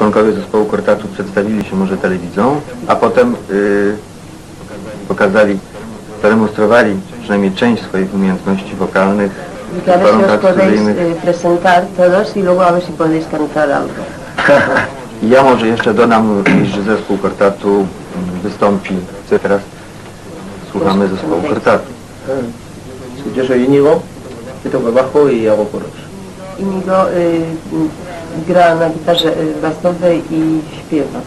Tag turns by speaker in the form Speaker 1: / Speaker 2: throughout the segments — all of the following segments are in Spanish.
Speaker 1: członkowie zespołu Kortatu przedstawili się może telewizją, a potem y, pokazali, zademonstrowali przynajmniej część swoich umiejętności wokalnych
Speaker 2: Y que a ver si os podéis eh, presentar todos y luego a ver si podéis cantar algo.
Speaker 1: I ja może jeszcze dodam, iż zespół Kortatu mm, wystąpi. Co teraz słuchamy zespołu Kortatu.
Speaker 3: Yo soy Íñigo, yo toco bajo y hago coros.
Speaker 2: Inigo y, gra na gitarze y, basowej i śpiewa.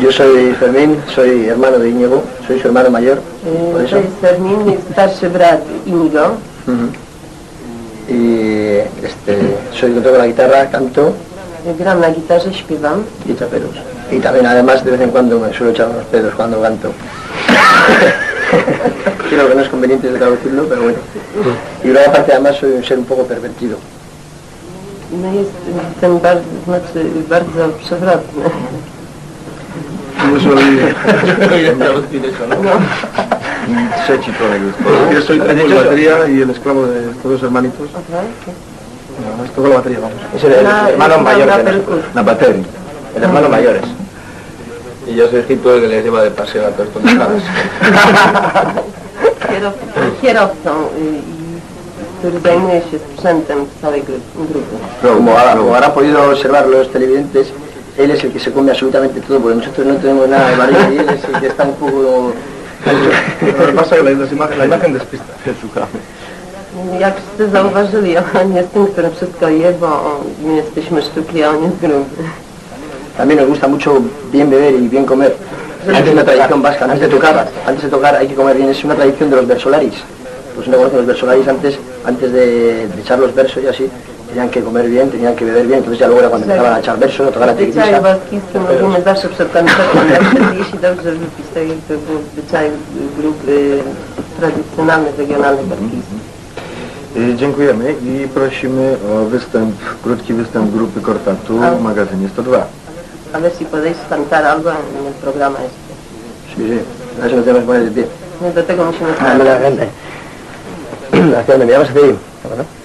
Speaker 3: Yo soy Fermín, soy hermano de Íñigo, soy su hermano mayor, por
Speaker 2: Y,
Speaker 3: eso.
Speaker 2: to jest Fermin, jest starszy brat Inigo.
Speaker 3: Ujú. Y este, soy toco la guitarra, canto
Speaker 2: Y Gram na gitarze, śpiewam.
Speaker 3: y echo pedos. Y también además de vez en cuando me suelo echar unos pedos cuando canto. Creo que no es conveniente de traducirlo, pero bueno. Y luego aparte además soy un ser un poco pervertido.
Speaker 2: No jest ten bardzo, znaczy bardzo przewrotny.
Speaker 3: ¿no?
Speaker 1: Trzeci członek zespołu.
Speaker 4: yo soy la batería y el esclavo de estos dos hermanitos. No, toco la batería, vamos.
Speaker 3: Es el, el hermano mayor de nosotros.
Speaker 1: Na baterii.
Speaker 3: El hermano mayor es.
Speaker 4: Y yo soy el hippie que les lleva de paseo a todos mejadas.
Speaker 2: Kierow, kierowcą, y, który zajmuje się sprzętem całej gru- grupy.
Speaker 3: Como, ha- como habrán podido observar los televidentes, él es el que se come absolutamente todo, porque nosotros no tenemos nada de barriga y él es el que está un poco...
Speaker 4: Lo que pasa es que la, las imagen, la imagen despista.
Speaker 2: Jak wszyscy zauważyli, on jest tym, który wszystko je, bo my jesteśmy szczupli, a on jest gruby.
Speaker 3: También nos gusta mucho bien beber y bien comer. Antes una tradición vasca, antes de tocar, antes de tocar hay que comer bien, es una tradición de los versolaris. Pues no conocen los versolaris antes, antes de, de echar los versos y así, tenían que comer bien, tenían que beber bien, entonces ya luego era cuando empezaban a echar versos, a tocar la
Speaker 2: mówimy zawsze przed koncertem, jeśli dobrze wypić, tak jak to był zwyczaj grup tradycjonalnych, regionalnych
Speaker 1: Dziękujemy i prosimy o występ, krótki występ grupy Kortatu w magazynie 102.
Speaker 2: A ver si podéis cantar algo en el programa este.
Speaker 3: Sí, sí, eso nos tenemos que poner de pie.
Speaker 2: No, do tego musimy
Speaker 3: No, la gente. Hacia donde